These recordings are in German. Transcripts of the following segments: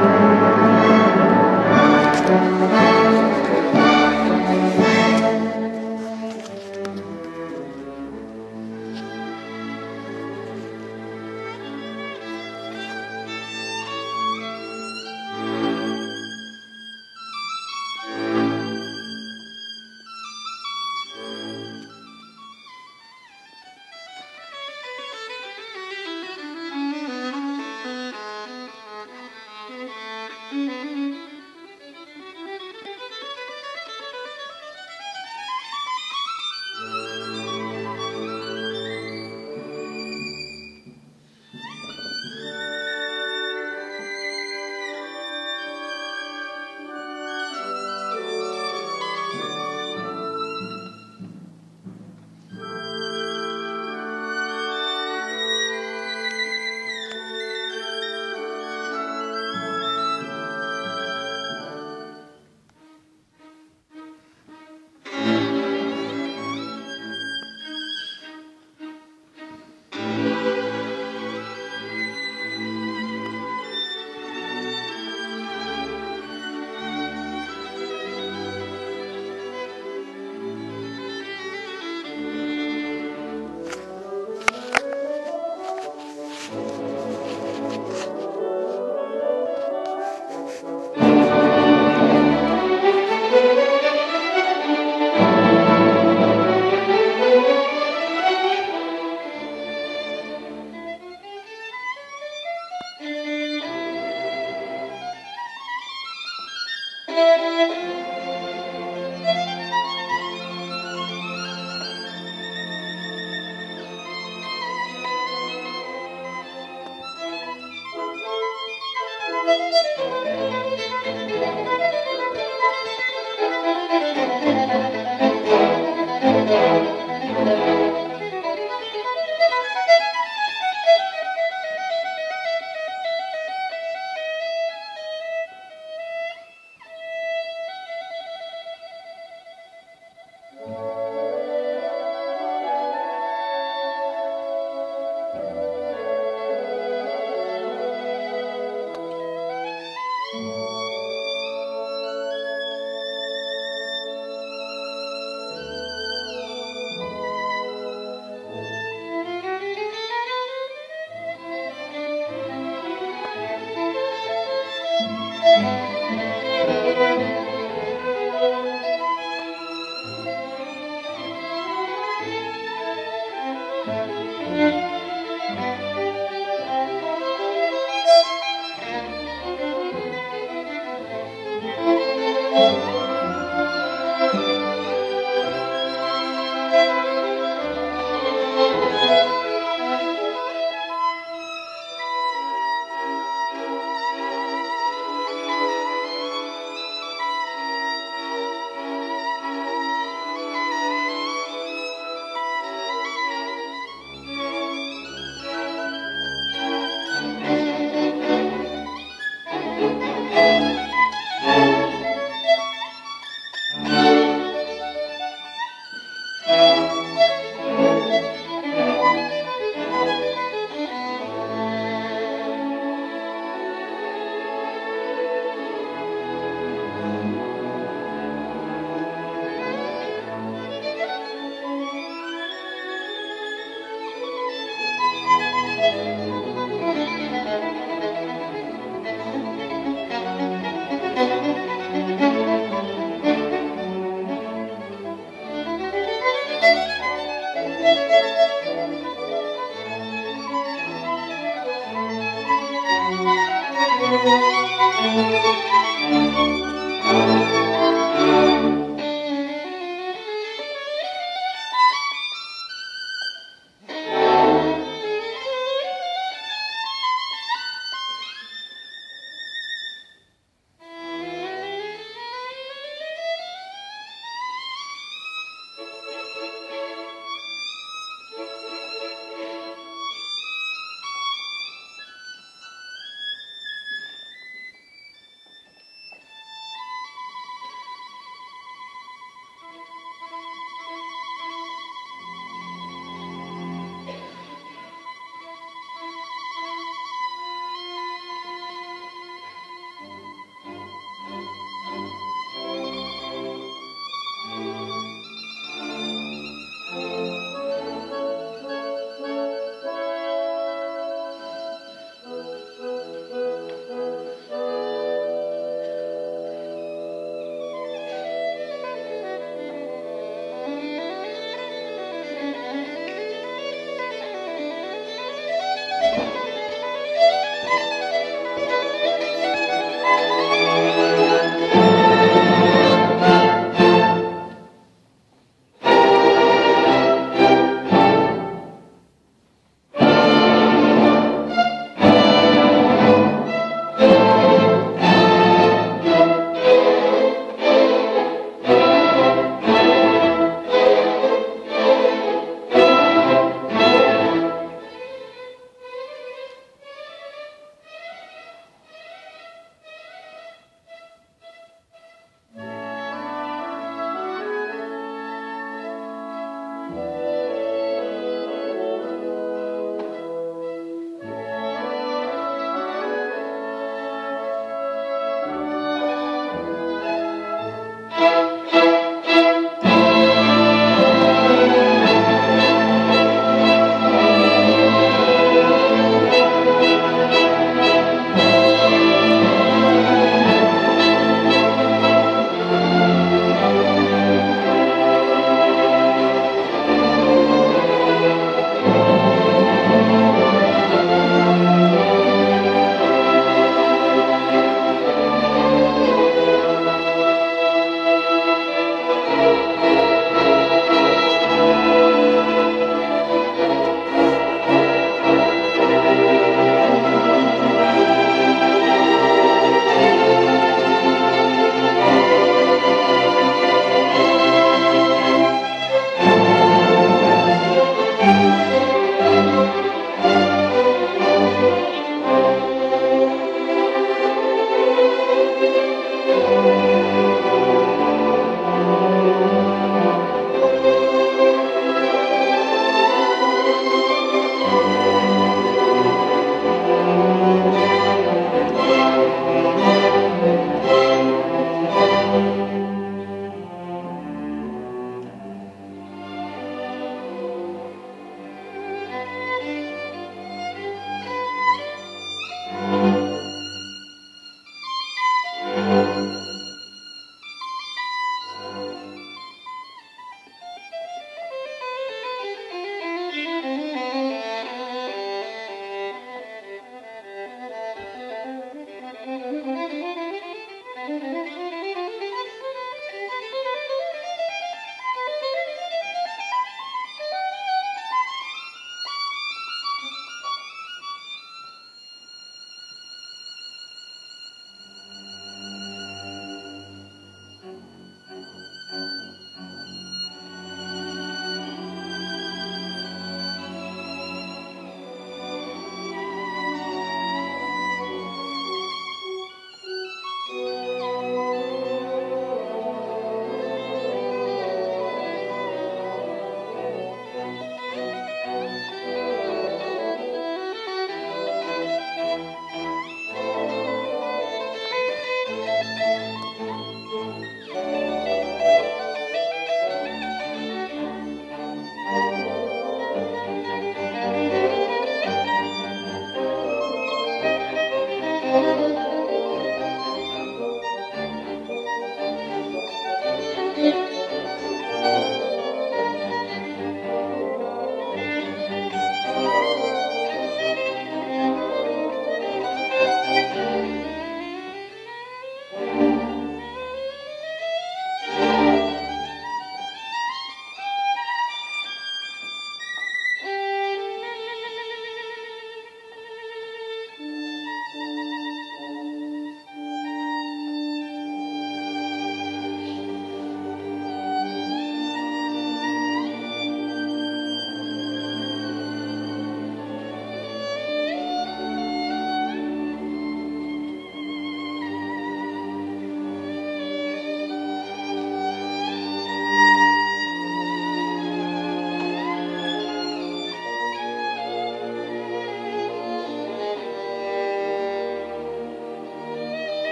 Thank you.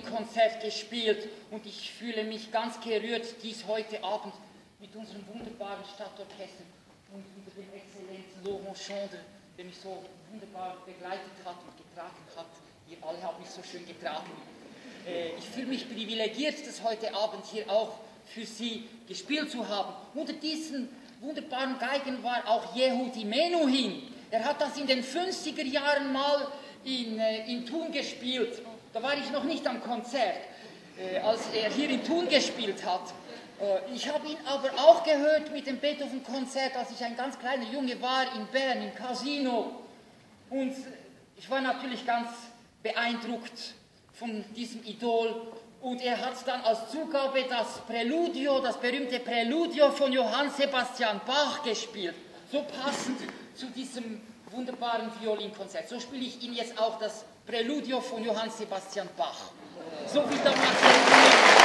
Beethoven-Violinkonzert gespielt und ich fühle mich ganz gerührt, dies heute Abend mit unserem wunderbaren Stadtorchester und unter dem Exzellenz Laurent Chandre, der mich so wunderbar begleitet hat und getragen hat. Ihr alle habt mich so schön getragen. Äh, ich fühle mich privilegiert, das heute Abend hier auch für Sie gespielt zu haben. Unter diesen wunderbaren Geigen war auch Yehudi Menuhin. Er hat das in den 50er Jahren mal in, äh, in Thun gespielt. Da war ich noch nicht am Konzert, äh, als er hier in Thun gespielt hat. Äh, ich habe ihn aber auch gehört mit dem Beethoven-Konzert, als ich ein ganz kleiner Junge war in Bern, im Casino. Und ich war natürlich ganz beeindruckt von diesem Idol. Und er hat dann als Zugabe das Präludio, das berühmte Präludio von Johann Sebastian Bach gespielt. So passend zu diesem wunderbaren Violinkonzert. So spiele ich Ihnen jetzt auch das Präludio von Johann Sebastian Bach. So wie damals.